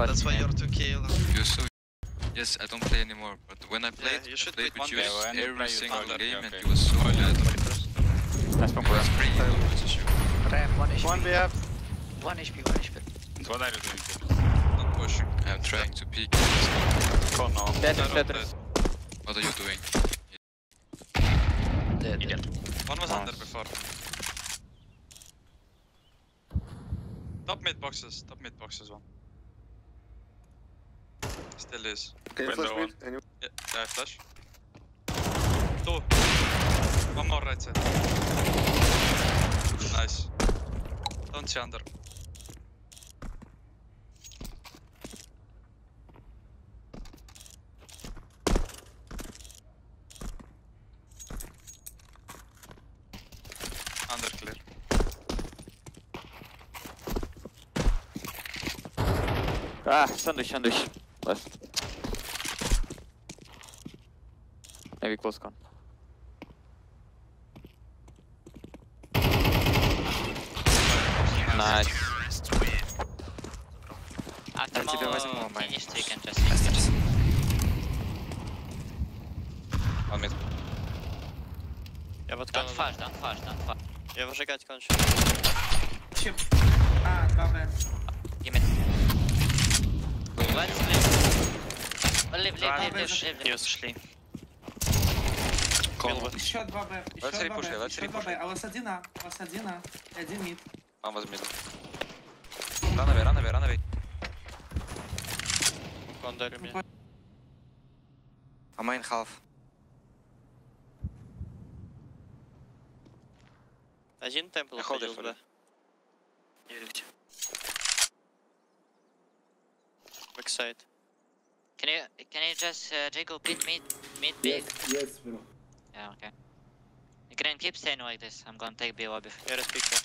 fight. That's why you're 2k. You're so. Yes, I don't play anymore, but when I played, you I played with you. Yeah, every play, you single game, Okay, and you were so bad. Nice pump It was around. pretty good to shoot. Ramp, 1 HP. One we 1 HP, 1 HP. What are you doing? Not pushing. I'm trying to peek. Con on. No, no, dead, dead. dead. What are you doing? Dead, dead. One was Nice. under before. Top mid boxes. Top mid boxes one. Still is. Can you Window flash mid? Any- Yeah, yeah, flash. Two. One more right side. Nice. Don't see under. Under clear. Ah, sandwich, sandwich. Left. Maybe close con. Nice. After тебе возьму майн. Я вот Don't Канаду. flash, don't flash, don't flash. Я выжигать кончу. А, два Б. Give me... Let's leave. Влево, влево, влево. Ушли. Еще два Б. Еще два Б. Еще два Б. А вас один А. Вас один А. Один мид. А вас мид. Рановей, рановей, рановей. Он дарит меня. Ну, а майн халф. Один темпл уходил, да. Верите. Бэксайд. Can you can you just uh, take a beat mid mid B? Yes, yes, bro. Yeah, okay. You can keep staying like this. I'm gonna take B lobby. You're a speaker.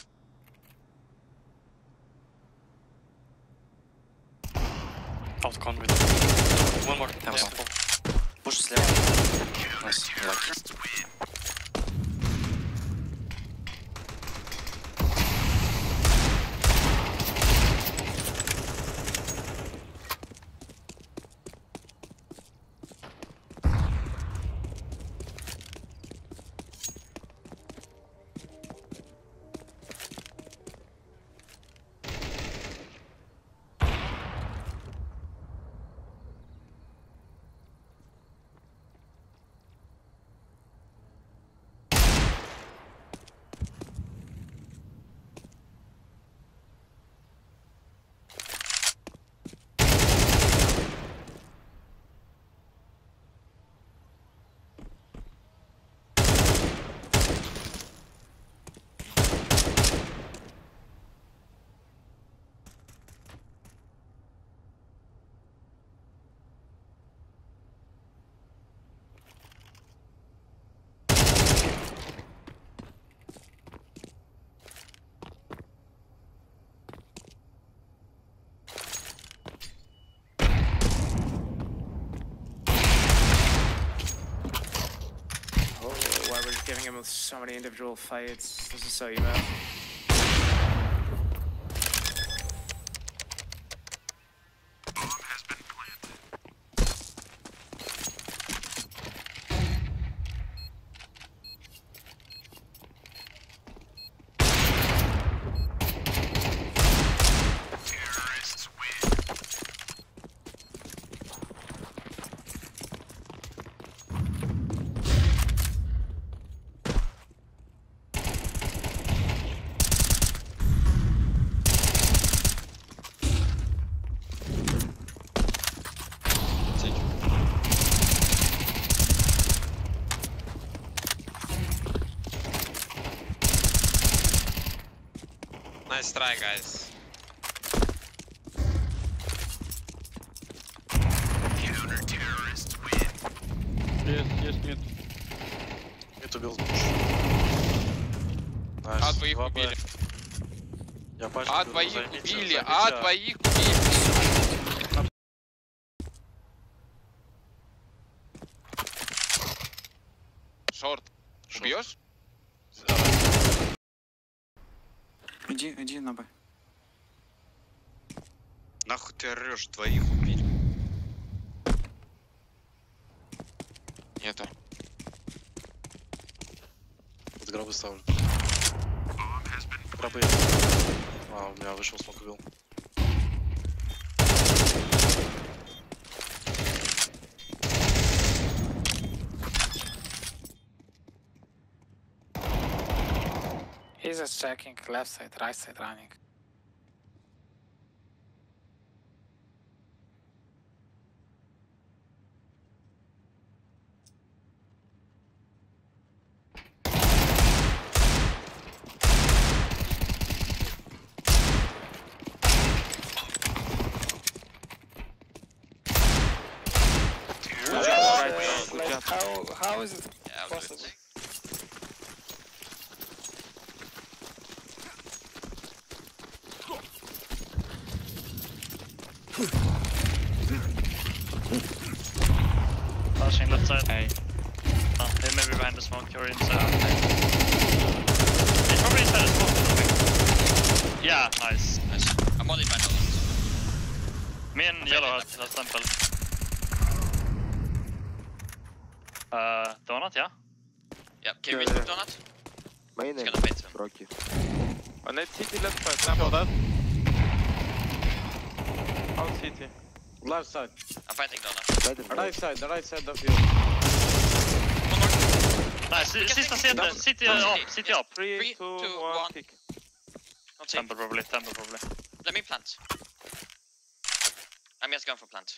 Outcon with one more. Him so many individual fights. This is so emo. Let's try, guys. Counter terrorists win. Yes, yes, нет. Нет, убил. А Найс. А двоих Два убили. Я пальчик а двоих займите, убили, займите. а двоих убили. Шорт. Шорт. Убьешь? Да. Иди, иди на Б. Нахуй ты орешь, двоих убить. Нету. Вот гробы ставлю. Гробы. А, у меня вышел смог убил. He's just checking left side, right side running. Right, good like, job. how how is it Yeah, I'll do possible? Flashing left side. Hey. Oh, they may be behind the smoke or inside. He's probably inside the smoke. I think. Yeah, nice. Nice. I'm only behind all Me and yellow has, has temple. Uh, donut, yeah? Yeah, can we Yeah, yeah, yeah. donut? Main He's name. gonna bait him. Rocky. On est CT left side. Lamp that. Out CT. Left side. I'm fighting donut. Right side, the right side of you. One more. Nice, can sista take it. CT, CT up, CT. CT up. Three, Three, two, two, one, one. kick. Don't take. Temple probably, temple probably. Let me plant. I'm just going for plant.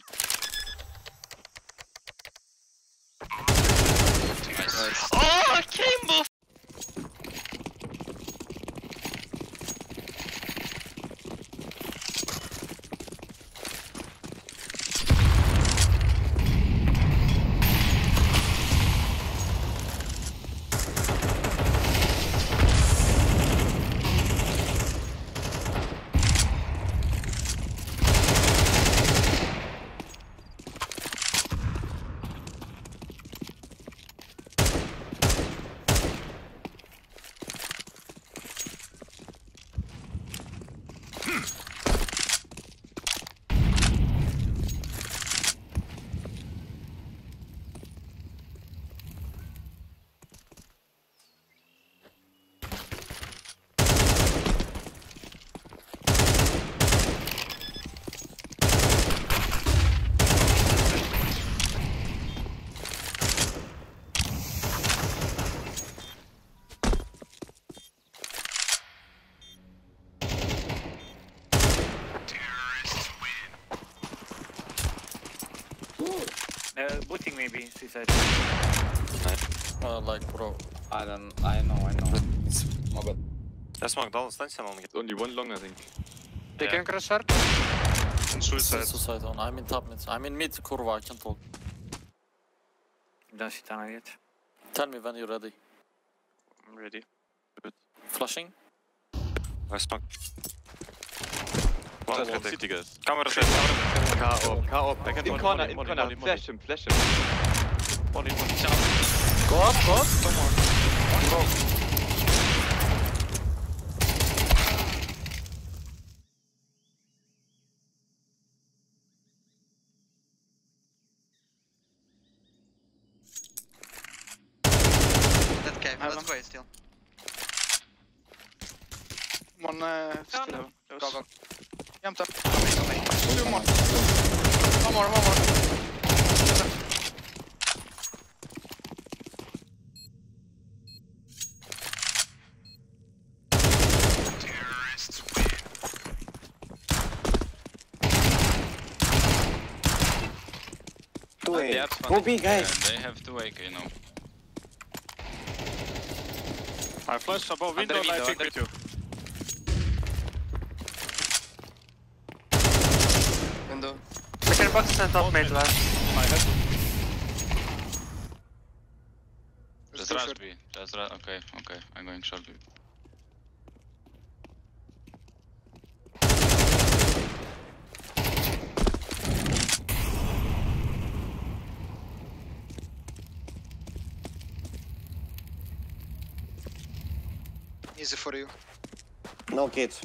Nice. Oh, krimbo! Uh, booting maybe, suicide. Uh, like bro, I don't, I know, I know. It's my bad. That's smoke, don't stand still on. Only one long, I think. They yeah. can crash hard. And suicide. Suicide on, I'm in top mid. I'm in mid, kurva, I can't talk. Don't sit on yet. Tell me when you're ready. I'm ready. Good. Flashing? I smoke. Das ist richtig, Digga. Kamera schön. K.O. K.O. Im Corner, in Corner. Flash him, flash him. Molly, Molly. Go up, go up. Come on. Go. That came, that's way still. One uh, still. Go, go. Jump up. Two more. One more, one more. Yeah, Go B, Yeah, guys. they have two AK now. I flash above window and I window, pick with you. Window. Second box and top mid last. Just rush B. Just rush. Okay, okay. I'm going short B. Easy for you. No kids.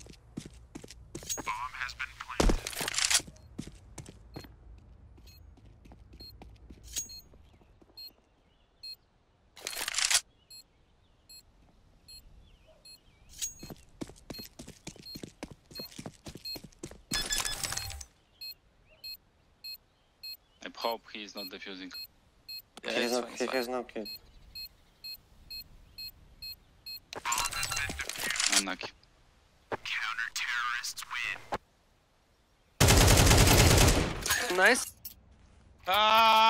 Hope he is not defusing. Yeah, he, has it's no, fine, it's he fine. has no kid. Unlucky. Nice. Ah!